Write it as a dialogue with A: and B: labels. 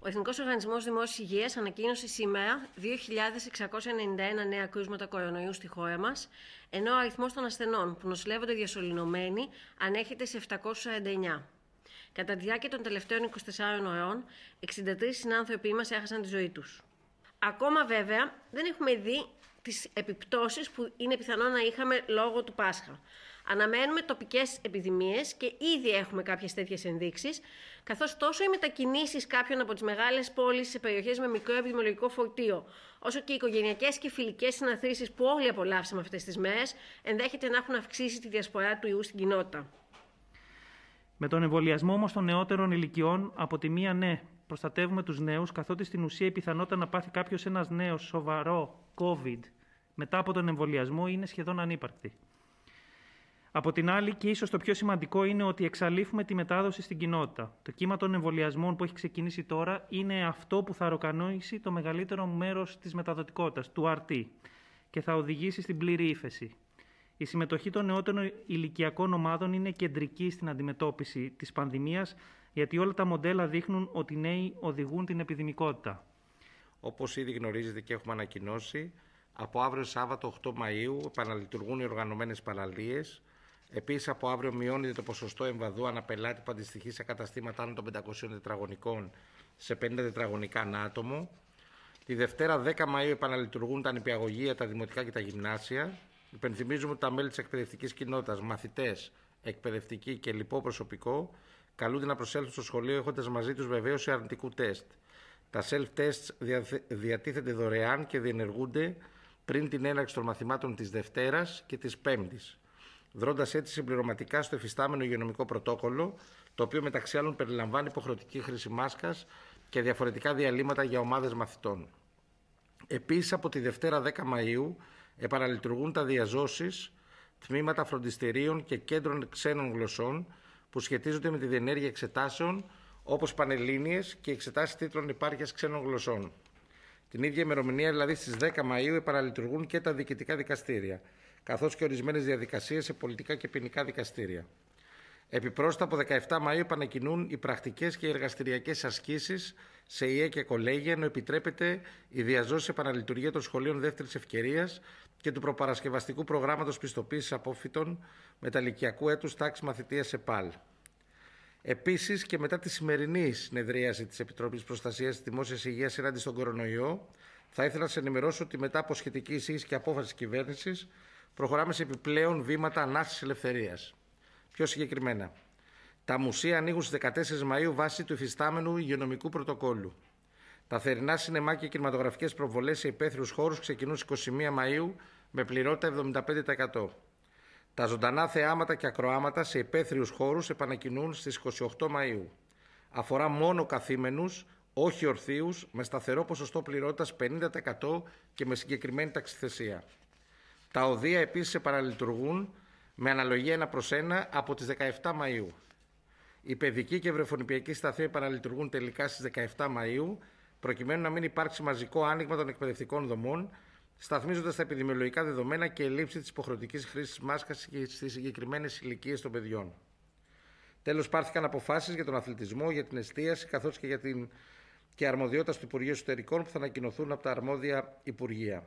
A: Ο Εθνικός Οργανισμός Δημόσιας Υγείας ανακοίνωσε σήμερα 2.691 νέα κρούσματα κορονοϊού στη χώρα μας, ενώ ο αριθμός των ασθενών που νοσηλεύονται διασωληνωμένοι ανέρχεται σε 749. Κατά τη διάρκεια των τελευταίων 24 ωρών, 63 συνάνθρωποι μας έχασαν τη ζωή τους. Ακόμα βέβαια δεν έχουμε δει τις επιπτώσεις που είναι πιθανό να είχαμε λόγω του Πάσχα. Αναμένουμε τοπικές επιδημίες και ήδη έχουμε κάποιες τέτοιες ενδείξεις, καθώς τόσο οι μετακινήσεις κάποιων από τις μεγάλες πόλεις σε περιοχές με μικρό επιδημιολογικό φορτίο, όσο και οι οικογενειακές και φιλικές συναθρήσεις που όλοι απολαύσαμε αυτές τις μέρες, ενδέχεται να έχουν αυξήσει τη διασπορά του ιού στην κοινότητα.
B: Με τον εμβολιασμό όμως των νεότερων ηλικιών, από τη μία ναι, προστατεύουμε τους νέους, καθότι στην ουσία η πιθανότητα να πάθει κάποιος ένας νέος σοβαρό COVID μετά από τον εμβολιασμό είναι σχεδόν ανύπαρκτη. Από την άλλη, και ίσως το πιο σημαντικό είναι ότι εξαλείφουμε τη μετάδοση στην κοινότητα. Το κύμα των εμβολιασμών που έχει ξεκινήσει τώρα είναι αυτό που θα αρροκανόησει το μεγαλύτερο μέρος της μεταδοτικότητας, του RT, και θα οδηγήσει στην πλήρη ύφεση. Η συμμετοχή των νεότερων ηλικιακών ομάδων είναι κεντρική στην αντιμετώπιση της πανδημίας, γιατί όλα τα μοντέλα δείχνουν ότι οι νέοι οδηγούν την επιδημικότητα.
C: Όπως ήδη γνωρίζετε και έχουμε ανακοινώσει, από αύριο Σάββατο 8 Μαΐου επαναλειτουργούν οι οργανωμένες παραλίες. Επίσης από αύριο μειώνεται το ποσοστό εμβαδού αναπελάτη που αντιστοιχεί σε καταστήματα άνω των 500 τετραγωνικών σε 50 τετραγωνικά ανά άτομο. Τη Δευτέρα 10 Μαΐου επαναλειτουργούν τα νηπιαγωγεία, τα δημοτικά και τα γυμνάσια. Υπενθυμίζουμε ότι τα μέλη της εκπαιδευτικής κοινότητας, μαθητές, εκπαιδευτικοί και λοιπό προσωπικό καλούνται να προσέλθουν στο σχολείο έχοντας μαζί τους βεβαίωση αρνητικού τεστ. Τα self-tests διατίθενται δωρεάν και διενεργούνται πριν την έναρξη των μαθημάτων της Δευτέρας και της Πέμπτης, δρώντας έτσι συμπληρωματικά στο εφιστάμενο υγειονομικό πρωτόκολλο, το οποίο μεταξύ άλλων περιλαμβάνει υποχρεωτική χρήση μάσκας και διαφορετικά διαλύματα για ομάδες μαθητών. Επίσης, από τη Δευτέρα 10 Μαΐου επαναλειτουργούν τα διαζώσεις, τμήματα φροντιστερίων και κέντρων ξένων γλωσσών που σχετίζονται με τη διενέργεια εξετάσεων όπως πανελλήνιες και εξετάσεις τίτλων υπάρχειας ξένων γλωσσών. Την ίδια ημερομηνία, δηλαδή στις 10 Μαου, επαναλειτουργούν και τα διοικητικά δικαστήρια, καθώς και ορισμένες διαδικασίες σε πολιτικά και ποινικά δικαστήρια. Επιπρόσθετα, από 17 Μαου επανακινούν οι πρακτικές και οι εργαστηριακές ασκήσεις σε ΙΕ και κολέγια, ενώ επιτρέπεται η διαζώση επαναλειτουργία των σχολείων δεύτερης ευκαιρίας και του προπαρασκευαστικού προγράμματος πιστοποίησης απόφυτων μεταλλικιακού έτους τάξη μαθητείας ΕΠΑΛ. Επίσης και μετά τη σημερινή συνεδρίαση της Επιτροπής Προστασίας της Δημόσιας Υγείας ενάντια στον κορονοϊό, θα ήθελα να σας ενημερώσω ότι μετά από σχετική εισήγηση και απόφαση της κυβέρνησης, προχωράμε σε επιπλέον βήματα ανάστηση ελευθερίας. Πιο συγκεκριμένα, τα μουσεία ανοίγουν στις 14 Μαου βάσει του υφιστάμενου υγειονομικού πρωτοκόλλου. Τα θερινά σινεμά και κινηματογραφικές προβολές σε υπαίθριους χώρους ξεκινούν στις 21 Μαου με πληρότητα 75%. Τα ζωντανά θεάματα και ακροάματα σε υπαίθριους χώρους επανακινούν στις 28 Μαΐου. Αφορά μόνο καθήμενους, όχι ορθίους, με σταθερό ποσοστό πληρότητας 50% και με συγκεκριμένη ταξιθεσία. Τα οδεία επίσης επαναλειτουργούν με αναλογία 1 προς 1 από τις 17 Μαΐου. Οι παιδικοί και βρεφονιπιακοί σταθμοί επαναλειτουργούν τελικά στις 17 Μαΐου, προκειμένου να μην υπάρξει μαζικό άνοιγμα των εκπαιδευτικών δομών σταθμίζοντας τα επιδημιολογικά δεδομένα και λήψη της υποχρεωτικής χρήσης μάσκας στις συγκεκριμένες ηλικίες των παιδιών. Τέλος, πάρθηκαν αποφάσεις για τον αθλητισμό, για την εστίαση καθώς και για την και αρμοδιότητα του Υπουργείου Εσωτερικών που θα ανακοινωθούν από τα αρμόδια Υπουργεία.